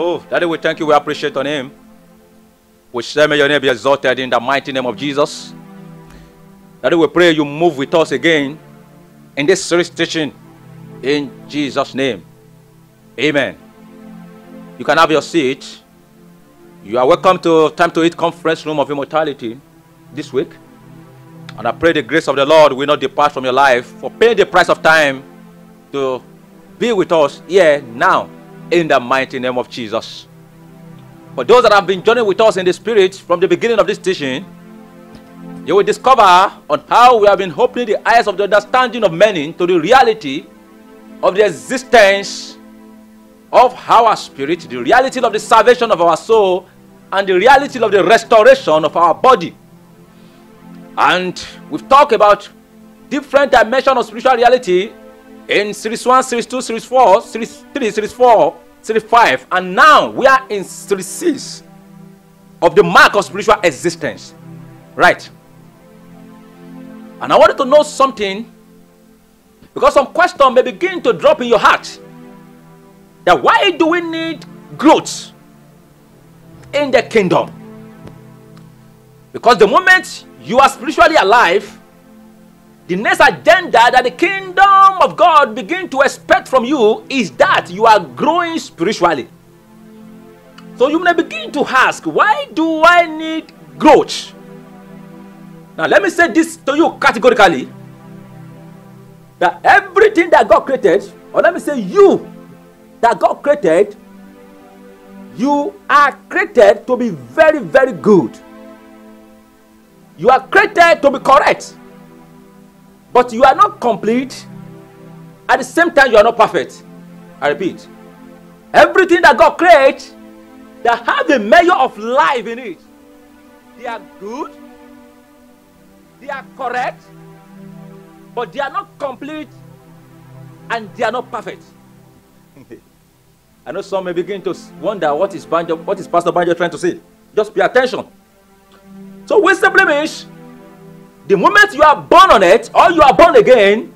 Oh, Daddy, we thank you. We appreciate your name. We say, may your name be exalted in the mighty name of Jesus. Daddy, we pray you move with us again in this series teaching in Jesus' name. Amen. You can have your seat. You are welcome to Time to Eat Conference Room of Immortality this week. And I pray the grace of the Lord will not depart from your life for paying the price of time to be with us here now in the mighty name of Jesus. For those that have been joining with us in the Spirit from the beginning of this teaching, you will discover on how we have been opening the eyes of the understanding of many to the reality of the existence of our spirit, the reality of the salvation of our soul, and the reality of the restoration of our body. And we've talked about different dimensions of spiritual reality in series 1, series 2, series 4, series 3, series 4, series 5, and now we are in series 6 of the mark of spiritual existence. Right. And I wanted to know something because some question may begin to drop in your heart. That why do we need growth in the kingdom? Because the moment you are spiritually alive, the next agenda that the kingdom of God begin to expect from you is that you are growing spiritually. So you may begin to ask, why do I need growth? Now, let me say this to you categorically that everything that God created, or let me say you that God created, you are created to be very, very good. You are created to be correct. But you are not complete. At the same time, you are not perfect. I repeat. Everything that God creates that have a measure of life in it, they are good, they are correct, but they are not complete and they are not perfect. I know some may begin to wonder what is Banjo, what is Pastor Banjo trying to say. Just pay attention. So, simply means the moment you are born on it or you are born again,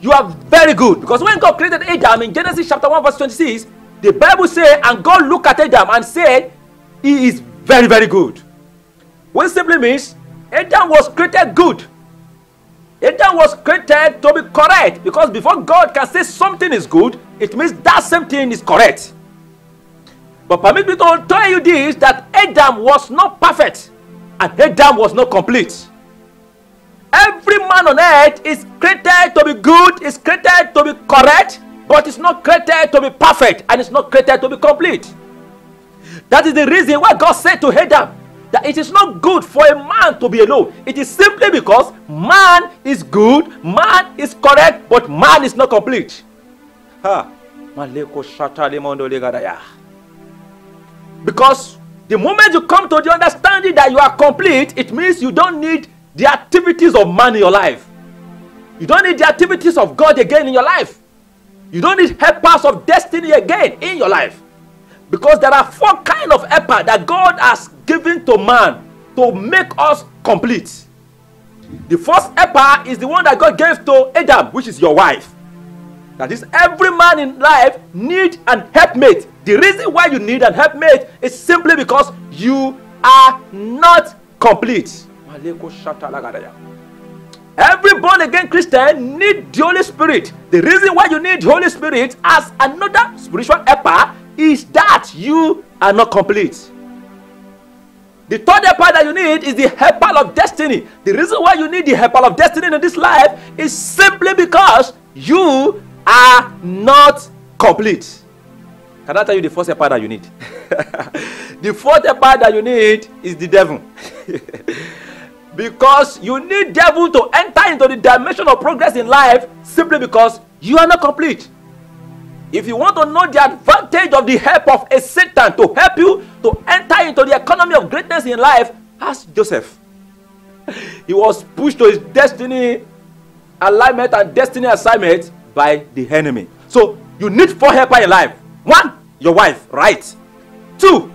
you are very good. Because when God created Adam in Genesis chapter 1, verse 26, the Bible says, and God looked at Adam and said, He is very, very good. Which simply means Adam was created good. Adam was created to be correct. Because before God can say something is good, it means that same thing is correct. But permit me to tell you this that Adam was not perfect and Adam was not complete. Every man on earth is created to be good, is created to be correct, but it's not created to be perfect and it's not created to be complete. That is the reason why God said to Adam that it is not good for a man to be alone. It is simply because man is good, man is correct, but man is not complete. Because the moment you come to the understanding that you are complete, it means you don't need the activities of man in your life. You don't need the activities of God again in your life. You don't need helpers of destiny again in your life. Because there are four kind of helper that God has given to man to make us complete. The first helper is the one that God gave to Adam, which is your wife. That is, every man in life need an helpmate. The reason why you need an helpmate is simply because you are not complete. Every born again Christian need the Holy Spirit. The reason why you need Holy Spirit as another spiritual helper is that you are not complete. The third helper that you need is the helper of destiny. The reason why you need the helper of destiny in this life is simply because you are not complete. Can I tell you the first helper that you need? the fourth helper that you need is the devil. because you need devil to enter into the dimension of progress in life simply because you are not complete. If you want to know the advantage of the help of a Satan to help you to enter into the economy of greatness in life, ask Joseph. he was pushed to his destiny alignment and destiny assignment by the enemy. So you need four helpers in life. One, your wife, right? Two,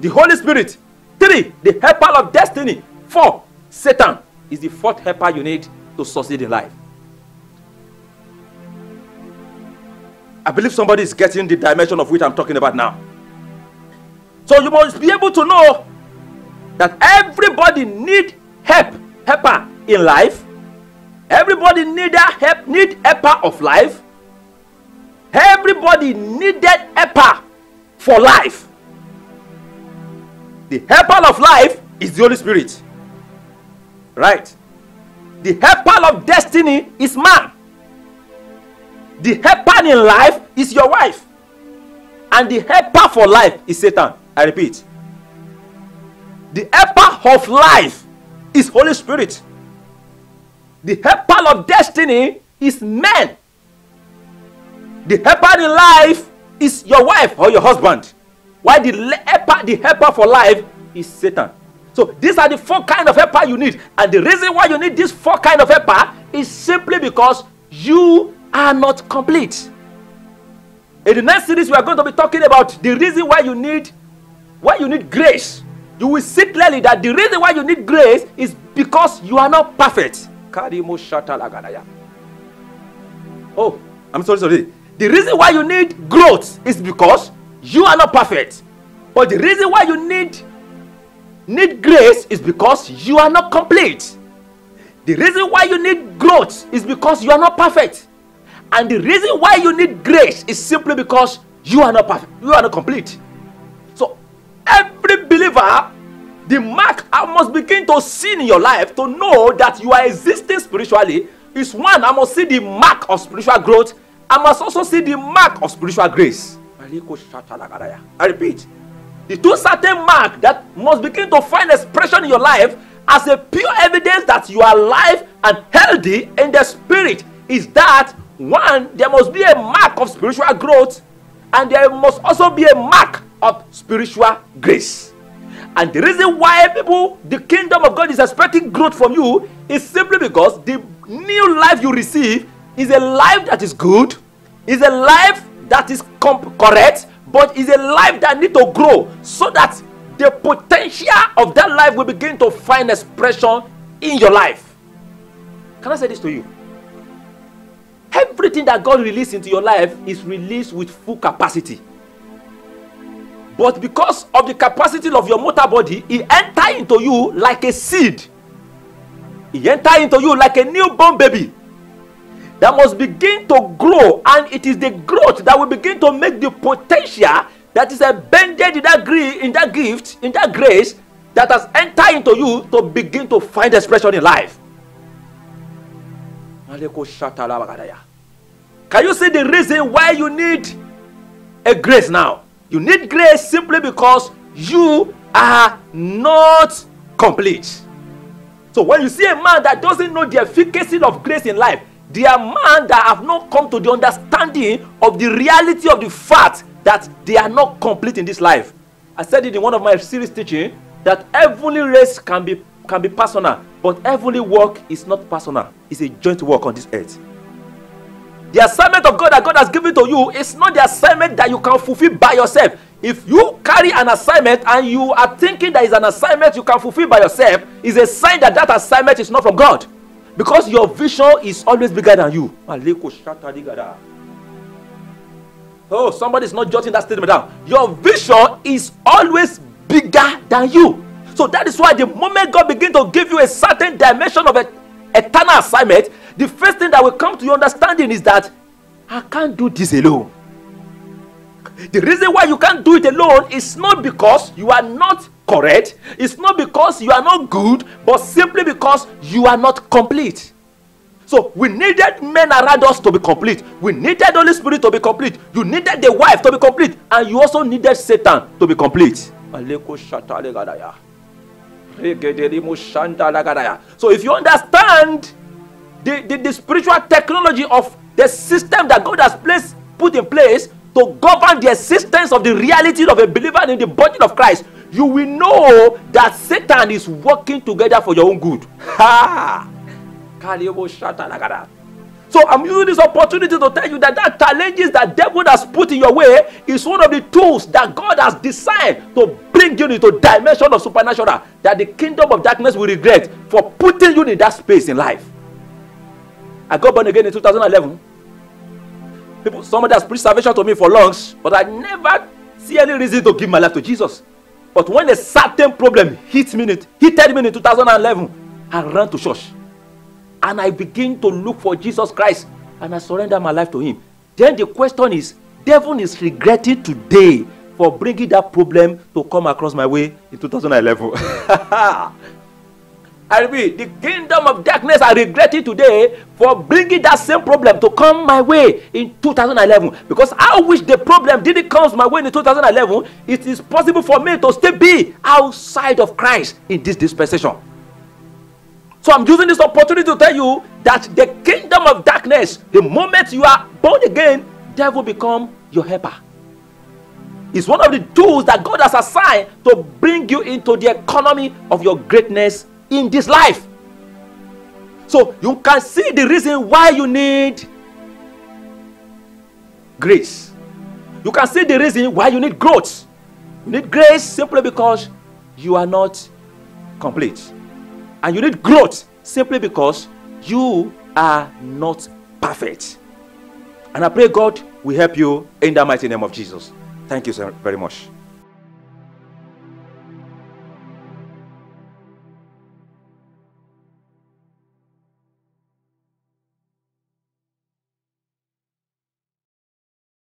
the Holy Spirit. Three, the helper of destiny. Four, Satan is the fourth helper you need to succeed in life. I believe somebody is getting the dimension of which I'm talking about now. So you must be able to know that everybody need help, helper in life. Everybody need a help, need helper of life. Everybody needed helper for life. The helper of life is the Holy Spirit. Right? The helper of destiny is man. The helper in life is your wife. And the helper for life is Satan. I repeat. The helper of life is Holy Spirit. The helper of destiny is man. The helper in life is your wife or your husband. While the helper, the helper for life is Satan. So these are the four kind of helper you need. And the reason why you need this four kind of helper is simply because you are not complete. In the next series, we are going to be talking about the reason why you need why you need grace. You will see clearly that the reason why you need grace is because you are not perfect. Oh, I'm sorry, sorry. The reason why you need growth is because you are not perfect. But the reason why you need need grace is because you are not complete. The reason why you need growth is because you are not perfect. And the reason why you need grace is simply because you are not perfect, you are not complete. So, every believer, the mark I must begin to see in your life to know that you are existing spiritually is one, I must see the mark of spiritual growth. I must also see the mark of spiritual grace. I repeat, the two certain mark that must begin to find expression in your life as a pure evidence that you are alive and healthy in the spirit is that one there must be a mark of spiritual growth and there must also be a mark of spiritual grace. And the reason why people the kingdom of god is expecting growth from you is simply because the new life you receive is a life that is good is a life that is correct but is a life that need to grow so that the potential of that life will begin to find expression in your life can i say this to you Everything that God released into your life is released with full capacity. But because of the capacity of your motor body, it enter into you like a seed. It enter into you like a newborn baby that must begin to grow, and it is the growth that will begin to make the potential that is embedded in that, in that gift, in that grace that has entered into you to begin to find expression in life. Can you see the reason why you need a grace now? You need grace simply because you are not complete. So when you see a man that doesn't know the efficacy of grace in life, they are man that have not come to the understanding of the reality of the fact that they are not complete in this life. I said it in one of my series teaching that heavenly race can be can be personal, but heavenly work is not personal. It's a joint work on this earth. The assignment of God that God has given to you is not the assignment that you can fulfill by yourself. If you carry an assignment and you are thinking that is an assignment you can fulfill by yourself, is a sign that that assignment is not from God. Because your vision is always bigger than you. Oh, somebody is not jotting that statement down. Your vision is always bigger than you. So that is why the moment God begins to give you a certain dimension of an eternal assignment, the first thing that will come to your understanding is that I can't do this alone. The reason why you can't do it alone is not because you are not correct, it's not because you are not good, but simply because you are not complete. So we needed men around us to be complete. We needed Holy Spirit to be complete. You needed the wife to be complete, and you also needed Satan to be complete. So if you understand the, the, the spiritual technology of the system that God has placed put in place to govern the existence of the reality of a believer in the body of Christ, you will know that Satan is working together for your own good. Ha! So I'm using this opportunity to tell you that that challenges that devil has put in your way is one of the tools that God has designed to bring you into dimension of supernatural that the kingdom of darkness will regret for putting you in that space in life. I got born again in 2011. People, somebody has preached salvation to me for long, but I never see any reason to give my life to Jesus. But when a certain problem hit me, hit me in 2011, I ran to church. And I begin to look for Jesus Christ and I surrender my life to him. Then the question is, devil is regretting today for bringing that problem to come across my way in 2011. I repeat, the kingdom of darkness I regret it today for bringing that same problem to come my way in 2011. Because I wish the problem didn't come my way in 2011. It is possible for me to still be outside of Christ in this dispensation. So I'm using this opportunity to tell you that the kingdom of darkness, the moment you are born again, devil become your helper. It's one of the tools that God has assigned to bring you into the economy of your greatness in this life. So you can see the reason why you need grace. You can see the reason why you need growth. You need grace simply because you are not complete. And you need growth simply because you are not perfect. And I pray God will help you in the mighty name of Jesus. Thank you so very much.